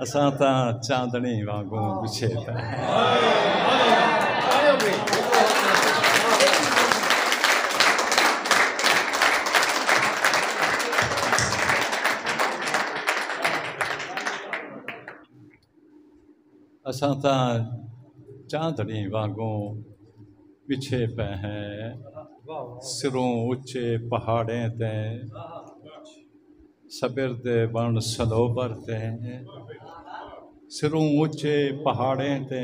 असां तां चांदणी वांगुरु हाँ। गुछे था। असां तां चांदणी वांगुरु बिछे हैं। सिरों उच्चे पहाड़े ते सबिर दे बण सलोबर ते सिरों ऊँचे पहाड़े ते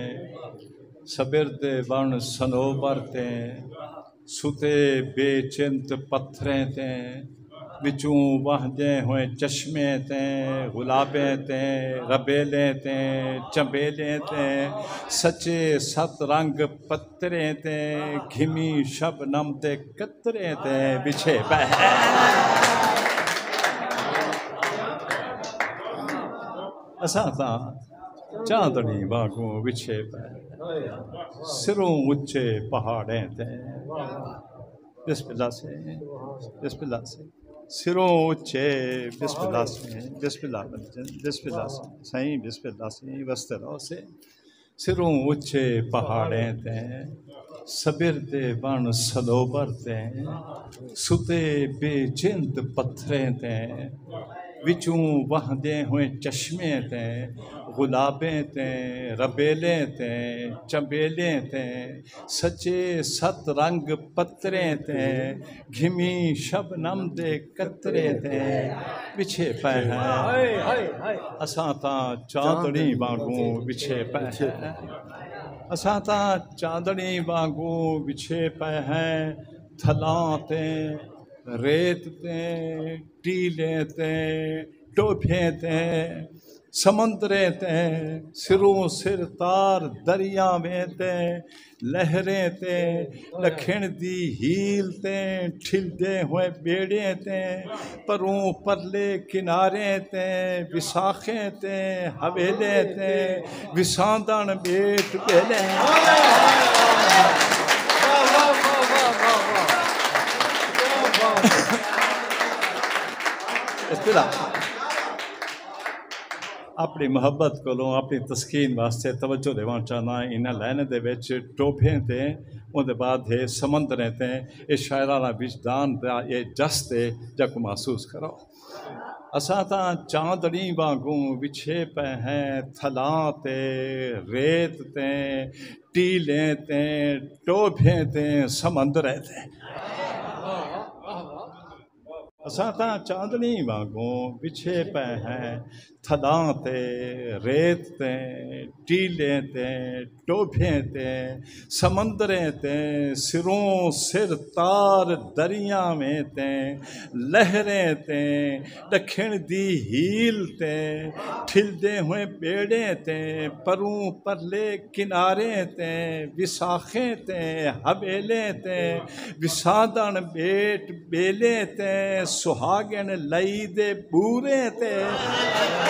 सबिरदे बण सनोबर ते सुते बेचिंत पत्थरें ते बिचू वहदे हुए चश्मे ते, गुलाबे ते, रबेले ते चबेले ते, सचे सत रंग ते, घिमी शबनम ते कतरे ते, बिछे बह अच्छा, असाता चांदनी बागों विछे सिरों उच्चे पहाड़े तय बिस्मिल्ला से से। सिरों उच्चे बिस्मिल्ला से बिस्मिल्ला बिस्मिल्ला से सही से से। सिरों उच्चे पहाड़े तय सबिर ते, सुते बेचिंत पत्थरें तय विचूँ वह दे हुए चश्मे तें गुलाबें तें रबेले तें चबेले तें सचे सत रंग पत्रे तें घिमी शबनम दे कतरे तें। पिछे पै असां तां चांदणी वांगुरु विछे पै असां तां चांदणी वांगुरु विछे पै हैं। थलाते रेतते टीलेते ते समंदरें ते सिरों सिर तार दरिया में ते लहरें ते लखण दी हील ते ठिलदे हुए बेड़े ते परों परले किनारे ते विसाखें ते हवेले ते विसादन बेट बेले। अपनी मुहब्बत को अपनी तस्कीन वास्ते तवज्जो देना चाहना इन्हें लाइन के विच टोभे ते उनके बाद है समंदरें ते ये शायराना विजदान का ये जस ते जक महसूस करो। असा तो चांदनी वागू बिछे पे हैं, थला ते, रेत ते, टीलें ते टोभे ते, समंदरें ते। असा तां चांदनी वागू पिछे पै है। थदा ते, रेत ते, टीलें ते, टोभें ते, समंदरें ते, सिरों, सिर, तार, दरिया में ते, लहरें ते दखिण दी हील ते, ठिलदे हुए बेड़े ते, परों परले किनारे ते, विसाखें ते हबेले ते विसादन बेट बेले ते सुहागन लई दे बूरे ते।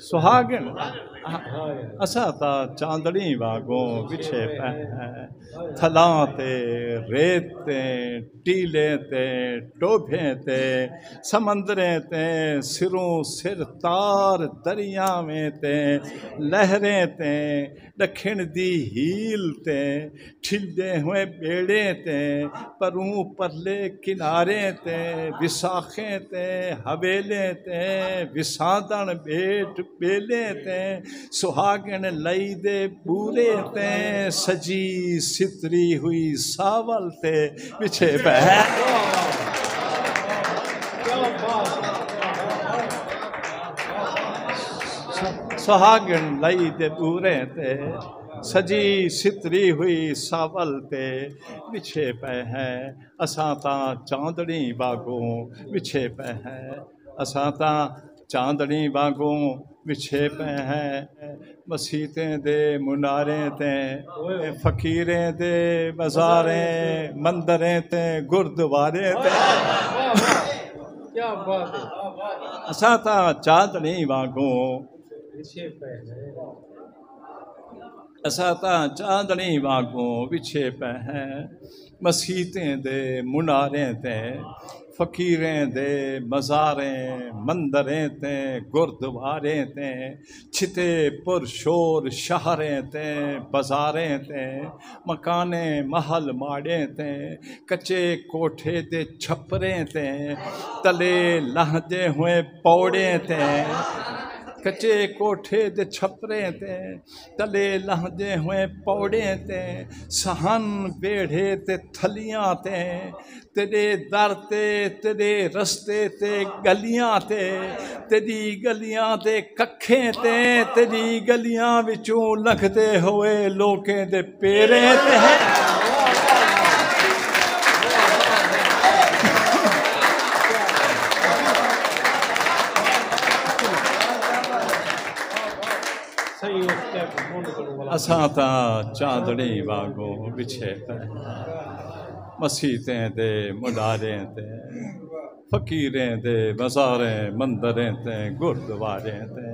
सुहागिन असा चांदनी चांदड़ी पिछे बिछे थलां ते रेत ते टीले ते टोभे ते समंदरें ते सिरों सिर तार दरिया में ते लहरें ते दखिण दी हील ते ठिल्दे हुए बेड़े ते परूं परले किनारे ते विसाखें ते हवेले ते विसादन बेट बेले तैं सुहागन लई दे पूरे तैं सजी सितरी हुई सावल ते पिछे बह ਸੁਹਾਗਣ ਲਈ ਦੇ ਪੂਰੇ ਤੇ, ਸਜੀ ਸਿਤਰੀ ਹੋਈ ਸਾਵਲ ਤੇ ਵਿਛੇ ਪਏ ਹੈ ਅਸਾਂ ਤਾਂ ਚਾਂਦਣੀ ਬਾਗੋਂ ਵਿਛੇ ਪਏ ਹੈ ਅਸਾਂ ਤਾਂ ਚਾਂਦਣੀ ਬਾਗੋਂ विक्षेपें हैं, मसीतें दे, मुनारें तें फ़कीरें दे, मज़ारें, मंदरें तें गुरुद्वारे ते क्या बात है असा था चांदनी वांगो। असा था चांदनी वांगो विछे पै हैं, मसीतें दे, मुनारें ते फ़कीरें दे, मज़ारें, मंदरें ते, गुरुद्वारें ते, छिते पुरशोर शहरें ते, बाज़ारें ते, मकाने महल माड़ें ते, कच्चे कोठे दे छपरें ते, तले लहदे हुए पौड़ें ते कच्चे कोठे दे छपरे ते, तले लहंदे हुए पौड़े ते, सहन बेड़े ते थलियाँ ते, तेरे दर ते, तेरे रस्ते ते गलियाँ ते, तेरी गलियाँ दे कखें ते, तेरी गलियाँ विचों लंघदे होए लोकें दे पेरें ते सही असां तां चांदणी बिछे विछे मसीतें ते मुंडारें ते, फ़कीरें ते मज़ारें, मंदरें ते, गुरुद्वारें ते।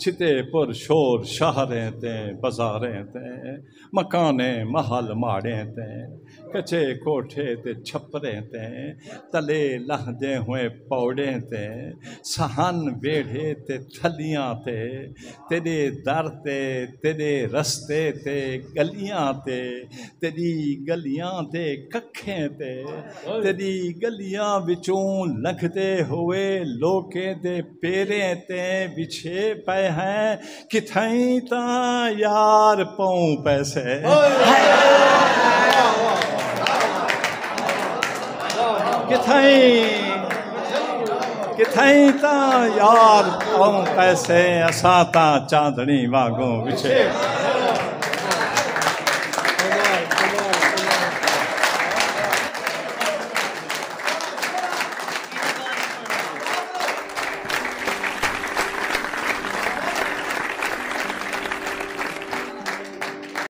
छिते पुर शोर शहरें ते, बाज़ारें ते, मकाने, महल माड़ें ते, कचे कोठे ते छपरें ते, तले लहंदे हुए पौड़े ते, सहन बेड़े ते थलियाँ ते, तेरे दर ते, तेरे रस्ते ते गलियाँ ते, तेरी गलियाँ ते कखें ते, तेरी गलियाँ विचों लंघदे हुए लोकें दे पेरें ते विछे पे हैं किथई ता यार पौ पैसे। किथई किथई ता यार पौ पैसे, असां ता चांदणी बिछे विछे।